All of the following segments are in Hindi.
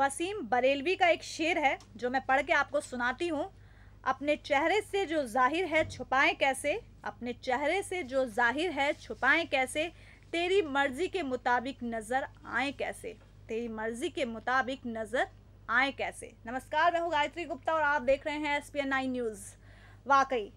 वसीम बरेलवी का एक शेर है, जो मैं पढ़ के आपको सुनाती हूँ। अपने चेहरे से जो ज़ाहिर है, छुपाएँ कैसे? अपने चेहरे से जो ज़ाहिर है, छुपाएँ कैसे? तेरी मर्ज़ी के मुताबिक नज़र आए कैसे? तेरी मर्ज़ी के मुताबिक नज़र आए कैसे? नमस्कार, मैं हूँ गायत्री गुप्ता और आप देख रहे हैं एस पी एन न्यूज़ वाकई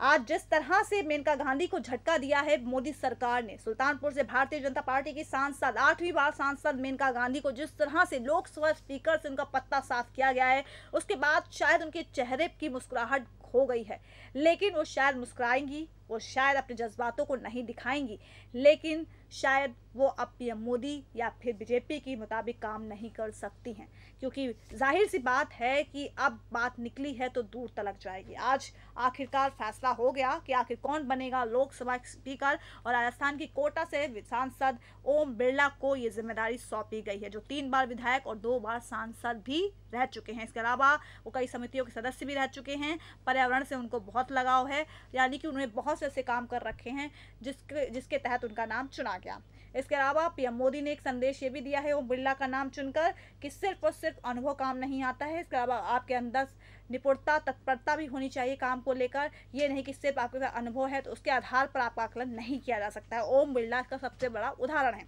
आज जिस तरह से मेनका गांधी को झटका दिया है, मोदी सरकार ने। सुल्तानपुर से भारतीय जनता पार्टी की सांसद, आठवीं बार सांसद मेनका गांधी को जिस तरह से लोकसभा स्पीकर से उनका पत्ता साफ़ किया गया है, उसके बाद शायद उनके चेहरे की मुस्कुराहट खो गई है। लेकिन वो शायद मुस्कुराएँगी, वो शायद अपने जज्बातों को नहीं दिखाएँगी, लेकिन शायद वो अब पीएम मोदी या फिर बीजेपी के मुताबिक काम नहीं कर सकती हैं। क्योंकि ज़ाहिर सी बात है कि अब बात निकली है तो दूर तलक जाएगी। आज आखिरकार फैसला हो गया कि आखिर कौन बनेगा लोकसभा स्पीकर और राजस्थान की कोटा से सांसद ओम बिरला को ये ज़िम्मेदारी सौंपी गई है, जो तीन बार विधायक और दो बार सांसद भी रह चुके हैं। इसके अलावा वो कई समितियों के सदस्य भी रह चुके हैं। पर्यावरण से उनको बहुत लगाव है, यानी कि उन्होंने बहुत से ऐसे काम कर रखे हैं, जिसके जिसके तहत उनका नाम चुना गया। इसके अलावा पीएम मोदी ने एक संदेश ये भी दिया है, ओम बिरला का नाम चुनकर, कि सिर्फ़ और सिर्फ़ अनुभव काम नहीं आता है। इसके अलावा आपके अंदर निपुणता, तत्परता भी होनी चाहिए काम को लेकर। ये नहीं कि सिर्फ़ आपके पास अनुभव है तो उसके आधार पर आपका आकलन नहीं किया जा सकता है। ओम बिरला का सबसे बड़ा उदाहरण है।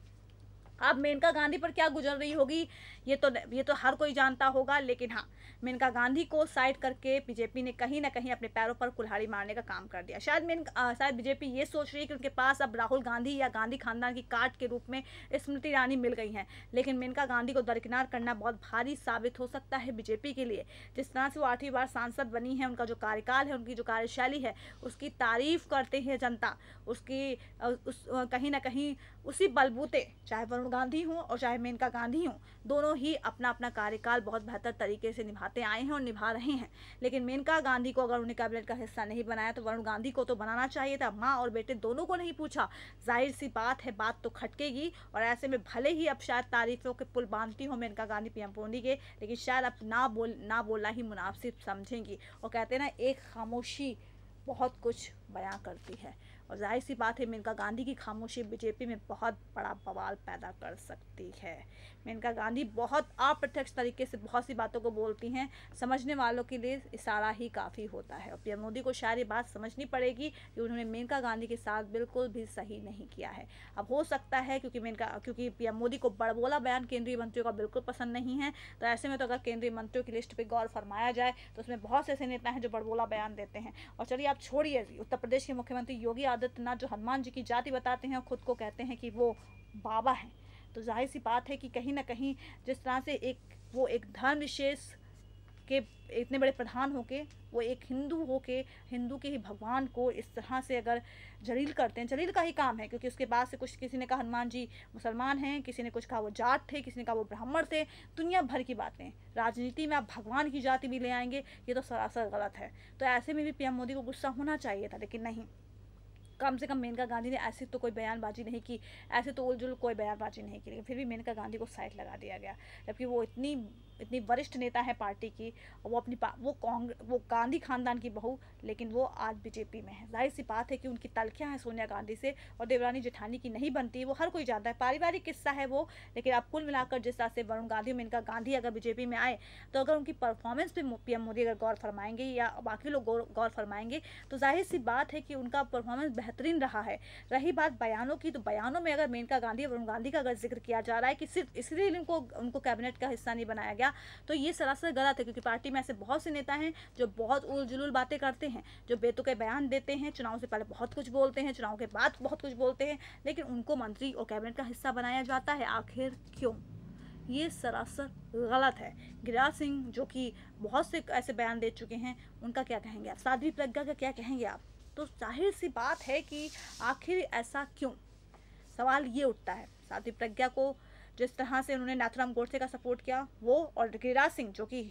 अब मेनका गांधी पर क्या गुजर रही होगी, ये तो ये तो हर कोई जानता होगा, लेकिन हाँ मेनका गांधी को साइड करके बीजेपी ने कहीं ना कहीं अपने पैरों पर कुल्हाड़ी मारने का काम कर दिया। शायद मेन शायद बीजेपी ये सोच रही है कि उनके पास अब राहुल गांधी या गांधी खानदान की काट के रूप में स्मृति ईरानी मिल गई हैं, लेकिन मेनका गांधी को दरकिनार करना बहुत भारी साबित हो सकता है बीजेपी के लिए। जिस तरह से वो आठवीं बार सांसद बनी है, उनका जो कार्यकाल है, उनकी जो कार्यशैली है, उसकी तारीफ़ करते हैं जनता, उसकी उस कहीं ना कहीं उसी बलबूते, चाहे वरुण गांधी हों और चाहे मेनका गांधी हों, दोनों ही अपना अपना कार्यकाल बहुत बेहतर तरीके से निभाते आए हैं और निभा रहे हैं। लेकिन मेनका गांधी को अगर उन्हें कैबिनेट का हिस्सा नहीं बनाया तो वरुण गांधी को तो बनाना चाहिए था। माँ और बेटे दोनों को नहीं पूछा। ज़ाहिर सी बात है, बात तो खटकेगी और ऐसे में भले ही अब शायद तारीफों के पुल बांधती हो मेनका गांधी, पीएम मोदी के, लेकिन शायद अब ना बोल, ना बोलना ही मुनासिब समझेंगी। और कहते हैं ना, एक खामोशी बहुत कुछ बयां करती है। और ज़ाहिर सी बात है, मेनका गांधी की खामोशी बीजेपी में बहुत बड़ा बवाल पैदा कर सकती है। मेनका गांधी बहुत अप्रत्यक्ष तरीके से बहुत सी बातों को बोलती हैं, समझने वालों के लिए इशारा ही काफ़ी होता है। और पीएम मोदी को शायद ये बात समझनी पड़ेगी कि उन्होंने मेनका गांधी के साथ बिल्कुल भी सही नहीं किया है। अब हो सकता है क्योंकि मेनका, क्योंकि पीएम मोदी को बड़बोला बयान केंद्रीय मंत्रियों का बिल्कुल पसंद नहीं है तो ऐसे में तो अगर केंद्रीय मंत्रियों की लिस्ट पर गौर फरमाया जाए तो उसमें बहुत से ऐसे नेता हैं जो बड़बोला बयान देते हैं। और चलिए, आप छोड़िए, उत्तर प्रदेश के मुख्यमंत्री योगी आदित्यनाथ जो हनुमान जी की जाति बताते हैं और खुद को कहते हैं कि वो बाबा हैं। तो ज़ाहिर सी बात है कि कहीं ना कहीं जिस तरह से एक, वो एक धर्म विशेष के इतने बड़े प्रधान होके, वो एक हिंदू होके, हिंदू के ही भगवान को इस तरह से अगर जलील करते हैं, जलील का ही काम है, क्योंकि उसके बाद से कुछ किसी ने कहा, हनुमान जी मुसलमान हैं, किसी ने कुछ कहा, वो जाट थे, किसी ने कहा, वो ब्राह्मण थे, दुनिया भर की बातें। राजनीति में आप भगवान की जाति भी ले आएँगे, ये तो सरासर गलत है। तो ऐसे में भी पीएम मोदी को गुस्सा होना चाहिए था, लेकिन नहीं। कम से कम मेनका गांधी ने ऐसे तो कोई बयानबाजी नहीं की, ऐसे तो उलझुल कोई बयानबाजी नहीं की, लेकिन फिर भी मेनका गांधी को साइड लगा दिया गया, जबकि वो इतनी इतनी वरिष्ठ नेता है पार्टी की, वो अपनी वो वो गांधी खानदान की बहू, लेकिन वो आज बीजेपी में है। ज़ाहिर सी बात है कि उनकी तलखियाँ हैं सोनिया गांधी से और देवरानी जेठानी की नहीं बनती, वो हर कोई जानता है। पारिवारिक किस्सा है वो, लेकिन अब कुल मिलाकर जिस तरह से वरुण गांधी और मेनका गांधी अगर बीजेपी में आए तो अगर उनकी परफॉर्मेंस पे पीएम मोदी अगर गौर फरमाएँगे या बाकी लोग गौर फरमाएँगे तो ज़ाहिर सी बात है कि उनका परफॉर्मेंस बेहतरीन रहा है। रही बात बयानों की तो बयानों में अगर मेनका गांधी वरुण गांधी का अगर ज़िक्र किया जा रहा है कि सिर्फ़ इसलिए उनको उनको कैबिनेट का हिस्सा नहीं बनाया गया तो ये सरासर गलत है, क्योंकि पार्टी में ऐसे बहुत से नेता हैं जो बहुत उल जुलूल बातें करते हैं, जो बेतुके बयान देते हैं, चुनाव से पहले बहुत कुछ बोलते हैं, चुनाव के बाद बहुत कुछ बोलते हैं, लेकिन उनको मंत्री और कैबिनेट का हिस्सा बनाया जाता है, आखिर क्यों? ये सरासर गलत है। गिरिराज सिंह, जो कि बहुत से ऐसे बयान दे चुके हैं, उनका क्या कहेंगे आप? साध्वी प्रज्ञा का क्या कहेंगे आप? तो ज़ाहिर सी बात है कि आखिर ऐसा क्यों? सवाल ये उठता है, साध्वी प्रज्ञा को जिस तरह से उन्होंने नाथुराम गोडसे का सपोर्ट किया, वो और गिरिराज सिंह, जो कि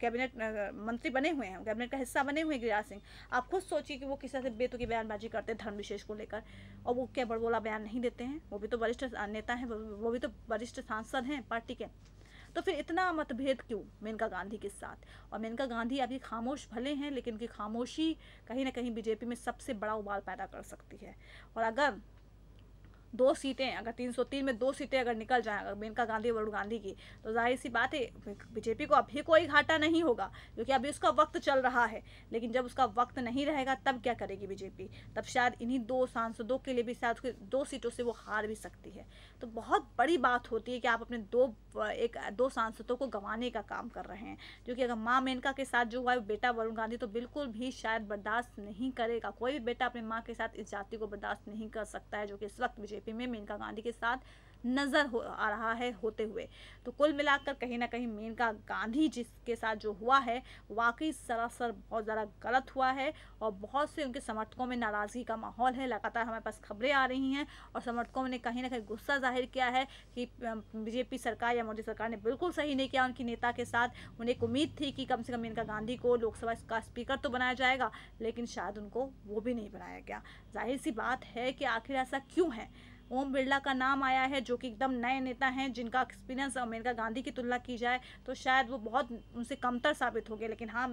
कैबिनेट मंत्री बने हुए हैं, कैबिनेट का हिस्सा बने हुए हैं गिरिराज सिंह, आप खुद सोचिए कि वो किस तरह से बेतु की बयानबाजी करते हैं धर्म विशेष को लेकर। और वो क्या बड़बोला बयान नहीं देते हैं? वो भी तो वरिष्ठ नेता हैं वो भी तो वरिष्ठ सांसद हैं पार्टी के। तो फिर इतना मतभेद क्यों मेनका गांधी के साथ? और मेनका गांधी अभी खामोश भले हैं, लेकिन उनकी खामोशी कहीं ना कहीं बीजेपी में सबसे बड़ा उबाल पैदा कर सकती है। और अगर दो सीटें अगर 303 में दो सीटें अगर निकल जाएँ, अगर मेनका गांधी वरुण गांधी की तो ज़ाहिर सी बात है, बीजेपी को अभी कोई घाटा नहीं होगा, क्योंकि अभी उसका वक्त चल रहा है। लेकिन जब उसका वक्त नहीं रहेगा, तब क्या करेगी बीजेपी? तब शायद इन्हीं दो सांसदों के लिए भी शायद दो सीटों से वो हार भी सकती है। तो बहुत बड़ी बात होती है कि आप अपने दो, एक, दो सांसदों को गंवाने का काम कर रहे हैं। जो कि अगर माँ मेनका के साथ जो हुआ है बेटा वरुण गांधी तो बिल्कुल भी शायद बर्दाश्त नहीं करेगा। कोई भी बेटा अपने माँ के साथ इस जाति को बर्दाश्त नहीं कर सकता है, जो कि इस वक्त बीजेपी में मेनका गांधी के साथ नज़र हो आ रहा है होते हुए। तो कुल मिलाकर कहीं ना कहीं मेनका गांधी जिसके साथ जो हुआ है, वाकई सरासर बहुत ज़्यादा गलत हुआ है और बहुत से उनके समर्थकों में नाराज़गी का माहौल है। लगातार हमारे पास खबरें आ रही हैं और समर्थकों ने कहीं ना कहीं गुस्सा ज़ाहिर किया है कि बीजेपी सरकार या मोदी सरकार ने बिल्कुल सही नहीं किया उनकी नेता के साथ। उन्हें एक उम्मीद थी कि कम से कम मेनका गांधी को लोकसभा का स्पीकर तो बनाया जाएगा, लेकिन शायद उनको वो भी नहीं बनाया गया। ज़ाहिर सी बात है कि आखिर ऐसा क्यों है? ओम बिरला का नाम आया है, जो कि एकदम नए नेता हैं, जिनका एक्सपीरियंस मेनका गांधी की तुलना की जाए तो शायद वो बहुत उनसे कमतर साबित हो गए, लेकिन हाँ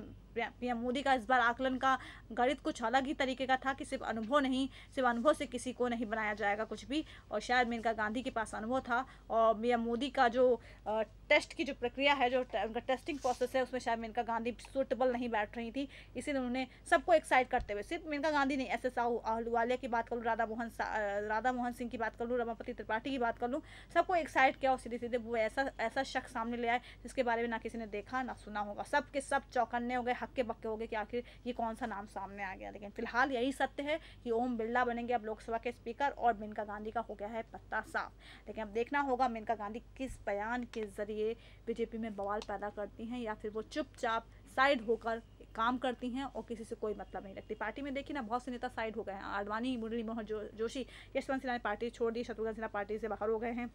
पीएम मोदी का इस बार आकलन का गणित कुछ अलग ही तरीके का था कि सिर्फ़ अनुभव नहीं, सिर्फ़ अनुभव से किसी को नहीं बनाया जाएगा कुछ भी, और शायद मेनका गांधी के पास अनुभव था, और पीएम मोदी का जो टेस्ट की जो प्रक्रिया है, जो उनका टेस्टिंग प्रोसेस है, उसमें शायद मेनका गांधी सुटेबल नहीं बैठ रही थी, इसीलिए उन्होंने सबको एक्साइट करते हुए, सिर्फ़ मेनका गांधी नहीं एस एस आहलुवालिया की बात कर करूँ राधा मोहन राधा मोहन सिंह की बात कर लूँ रमापति त्रिपाठी की बात कर लूँ सबको एक्साइट किया और सीधे सीधे वो ऐसा ऐसा शख्स सामने ले आए, जिसके बारे में ना किसी ने देखा, ना सुना होगा, सबके सब चौकन्ने हो गए हक्के बक्के हो गए कि आखिर ये कौन सा नाम सामने आ गया। लेकिन फ़िलहाल यही सत्य है कि ओम बिरला बनेंगे अब लोकसभा के स्पीकर और मेनका गांधी का हो गया है पत्ता साफ़। लेकिन अब देखना होगा मेनका गांधी किस बयान के ज़रिए बीजेपी में बवाल पैदा करती हैं या फिर वो चुपचाप साइड होकर काम करती हैं और किसी से कोई मतलब नहीं रखती। पार्टी में देखिए ना बहुत से नेता साइड हो गए हैं। आडवाणी मुरली जो, जोशी यशवंत सिन्हा ने पार्टी छोड़ दी शत्रुघ्न सिन्हा पार्टी से बाहर हो गए हैं।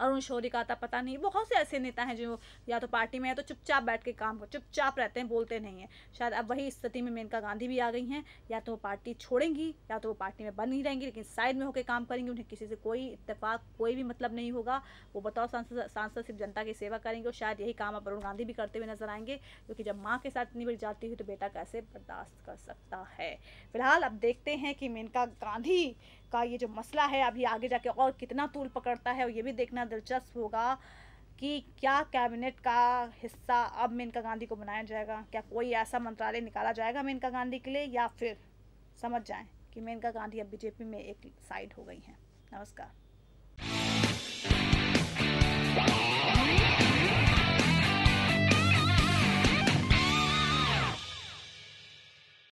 अरुण शौरी का आता, पता नहीं, बहुत से ऐसे नेता हैं जो या तो पार्टी में है तो चुपचाप बैठ के काम कर, चुपचाप रहते हैं, बोलते नहीं हैं। शायद अब वही स्थिति में मेनका गांधी भी आ गई हैं, या तो वो पार्टी छोड़ेंगी, या तो वो पार्टी में बन ही रहेंगी, लेकिन साइड में होकर काम करेंगी, उन्हें किसी से कोई इतफाक कोई भी मतलब नहीं होगा। वो बताओ सांसद सांसद सिर्फ़ जनता की सेवा करेंगे और शायद यही काम अब अरुण गांधी भी करते हुए नज़र आएँगे, क्योंकि जब माँ के साथ इतनी बड़ी जाती हुई तो बेटा कैसे बर्दाश्त कर सकता है? फ़िलहाल अब देखते हैं कि मेनका गांधी का ये जो मसला है, अभी आगे जाके और कितना तूल पकड़ता है, और ये भी देखना दिलचस्प होगा कि क्या कैबिनेट का हिस्सा अब मेनका गांधी को बनाया जाएगा? क्या कोई ऐसा मंत्रालय निकाला जाएगा मेनका गांधी के लिए? या फिर समझ जाएँ कि मेनका गांधी अब बीजेपी में एक साइड हो गई हैं। नमस्कार।